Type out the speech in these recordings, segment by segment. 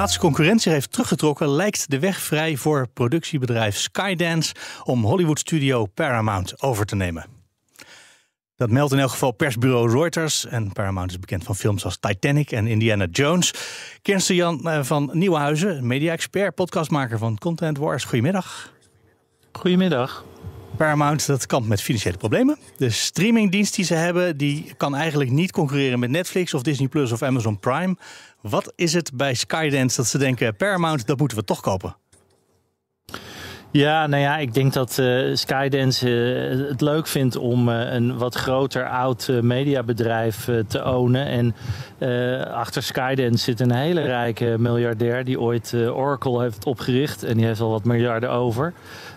laatste concurrent zich heeft teruggetrokken, lijkt de weg vrij voor productiebedrijf Skydance om Hollywood studio Paramount over te nemen. Dat meldt in elk geval persbureau Reuters. En Paramount is bekend van films als Titanic en Indiana Jones. Kirsten Jan eh, van Nieuwenhuizen, media-expert, podcastmaker van Content Wars. Goedemiddag. Goedemiddag. Paramount dat kampt met financiële problemen. De streamingdienst die ze hebben, die kan eigenlijk niet concurreren met Netflix of Disney Plus of Amazon Prime. Wat is het bij Skydance dat ze denken, Paramount, dat moeten we toch kopen? Ja, nou ja, ik denk dat uh, Skydance uh, het leuk vindt om uh, een wat groter oud mediabedrijf te ownen. En achter Skydance zit een hele rijke miljardair die ooit Oracle heeft opgericht. En die heeft al wat miljarden over.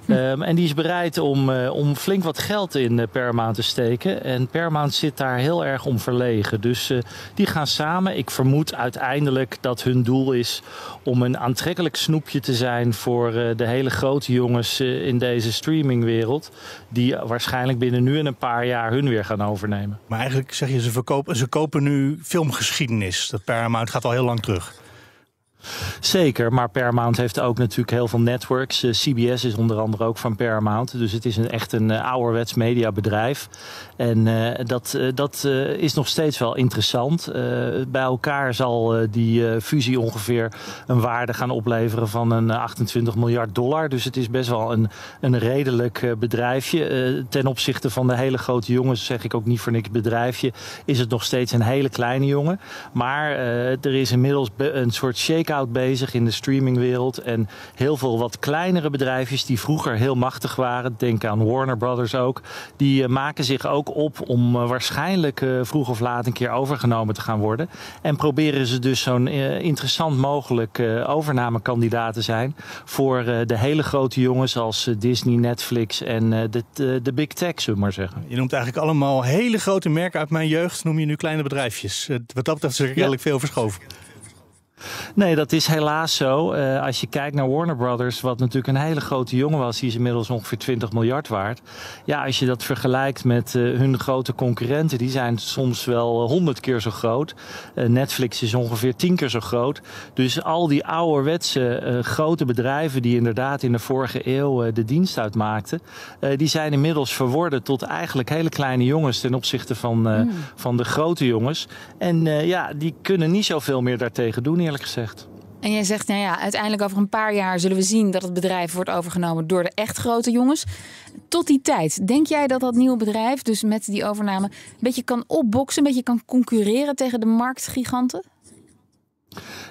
Um, en die is bereid om, om flink wat geld in Paramount te steken. En Paramount zit daar heel erg om verlegen. Dus die gaan samen. Ik vermoed uiteindelijk dat hun doel is om een aantrekkelijk snoepje te zijn voor de hele grote jongen jongens eh, in deze streamingwereld. Die waarschijnlijk binnen nu en een paar jaar hun weer gaan overnemen. Maar eigenlijk zeg je, ze, verkopen, ze kopen nu filmgeschiedenis. Dat Paramount gaat al heel lang terug. Zeker, maar Paramount heeft ook natuurlijk heel veel networks. Eh, CBS is onder andere ook van Paramount. Dus het is een, echt een uh, ouderwets mediabedrijf. En uh, dat, dat is nog steeds wel interessant. bij elkaar zal die fusie ongeveer een waarde gaan opleveren van een 28 miljard dollar. Dus het is best wel een, een redelijk bedrijfje. ten opzichte van de hele grote jongens, zeg ik ook niet voor niks bedrijfje, is het nog steeds een hele kleine jongen. Maar er is inmiddels een soort shake bezig in de streamingwereld. En heel veel wat kleinere bedrijfjes die vroeger heel machtig waren, denk aan Warner Brothers ook, die uh, maken zich ook op om uh, waarschijnlijk uh, vroeg of laat een keer overgenomen te gaan worden. En proberen ze dus zo'n interessant mogelijk overnamekandidaat te zijn voor de hele grote jongens als Disney, Netflix en de, de, de, big tech, zullen we maar zeggen. Je noemt eigenlijk allemaal hele grote merken uit mijn jeugd, noem je nu kleine bedrijfjes. wat dat betreft is er redelijk veel verschoven. Nee, dat is helaas zo. Uh, als je kijkt naar Warner Brothers, wat natuurlijk een hele grote jongen was, die is inmiddels ongeveer 20 miljard waard. Ja, als je dat vergelijkt met uh, hun grote concurrenten, die zijn soms wel 100 keer zo groot. Uh, Netflix is ongeveer 10 keer zo groot. Dus al die ouderwetse grote bedrijven die inderdaad in de vorige eeuw de dienst uitmaakten, die zijn inmiddels verworden tot eigenlijk hele kleine jongens ten opzichte van, mm. van de grote jongens. En ja, die kunnen niet zoveel meer daartegen doen eerlijk gezegd. En jij zegt, nou ja, uiteindelijk over een paar jaar zullen we zien dat het bedrijf wordt overgenomen door de echt grote jongens. Tot die tijd, denk jij dat dat nieuwe bedrijf, dus met die overname, een beetje kan opboksen, een beetje kan concurreren tegen de marktgiganten?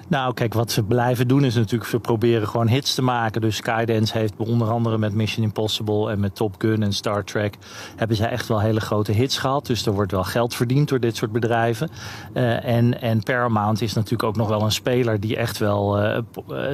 Nou, kijk, wat ze blijven doen is natuurlijk, ze proberen gewoon hits te maken. Dus Skydance heeft onder andere met Mission Impossible en met Top Gun en Star Trek... hebben zij echt wel hele grote hits gehad. Dus er wordt wel geld verdiend door dit soort bedrijven. Uh, en, en Paramount is natuurlijk ook nog wel een speler die echt wel uh,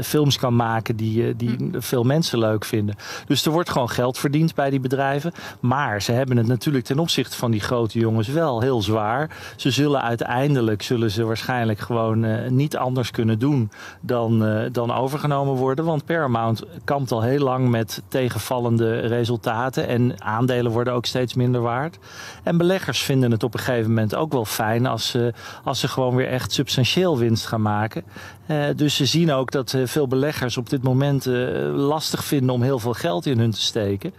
films kan maken... die, die hm. veel mensen leuk vinden. Dus er wordt gewoon geld verdiend bij die bedrijven. Maar ze hebben het natuurlijk ten opzichte van die grote jongens wel heel zwaar. Ze zullen uiteindelijk, zullen ze waarschijnlijk gewoon niet anders kunnen doen dan, uh, dan overgenomen worden. Want Paramount kampt al heel lang met tegenvallende resultaten. En aandelen worden ook steeds minder waard. En beleggers vinden het op een gegeven moment ook wel fijn als ze, als ze gewoon weer echt substantieel winst gaan maken. Uh, dus ze zien ook dat uh, veel beleggers op dit moment lastig vinden om heel veel geld in hun te steken.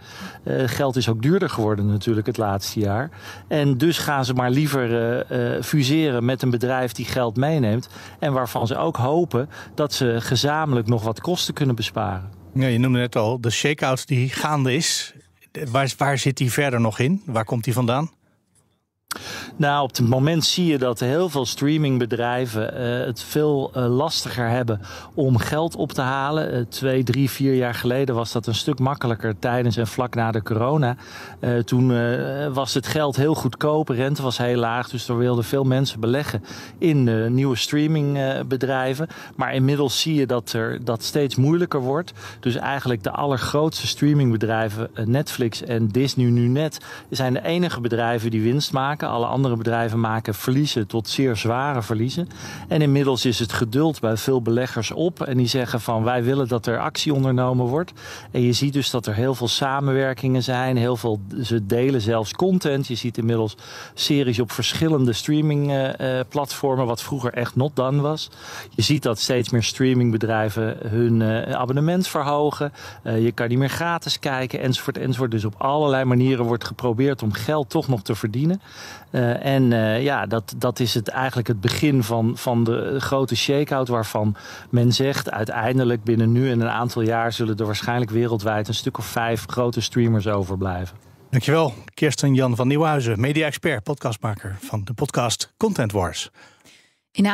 geld is ook duurder geworden natuurlijk het laatste jaar. En dus gaan ze maar liever fuseren met een bedrijf die geld meeneemt. En waarvan waarvan ze ook hopen dat ze gezamenlijk nog wat kosten kunnen besparen. Ja, je noemde net al de shakeout die gaande is. Waar, waar zit die verder nog in? Waar komt die vandaan? Nou, op het moment zie je dat heel veel streamingbedrijven uh, het veel uh, lastiger hebben om geld op te halen. Uh, twee, drie, vier jaar geleden was dat een stuk makkelijker tijdens en vlak na de corona. toen was het geld heel goedkoop, rente was heel laag, dus er wilden veel mensen beleggen in nieuwe streamingbedrijven. maar inmiddels zie je dat er dat steeds moeilijker wordt. Dus eigenlijk de allergrootste streamingbedrijven, Netflix en Disney nu net, zijn de enige bedrijven die winst maken. Alle andere bedrijven maken verliezen tot zeer zware verliezen. En inmiddels is het geduld bij veel beleggers op. En die zeggen van wij willen dat er actie ondernomen wordt. En je ziet dus dat er heel veel samenwerkingen zijn. Heel veel, ze delen zelfs content. Je ziet inmiddels series op verschillende streamingplatformen. wat vroeger echt not done was. Je ziet dat steeds meer streamingbedrijven hun abonnement verhogen. je kan niet meer gratis kijken enzovoort enzovoort. Dus op allerlei manieren wordt geprobeerd om geld toch nog te verdienen. Uh, en uh, ja, dat, dat is het, eigenlijk het begin van, van de grote shake-out waarvan men zegt uiteindelijk binnen nu en een aantal jaar zullen er waarschijnlijk wereldwijd een stuk of vijf grote streamers overblijven. Dankjewel, Kirsten Jan van Nieuwhuizen, media-expert, podcastmaker van de podcast Content Wars. In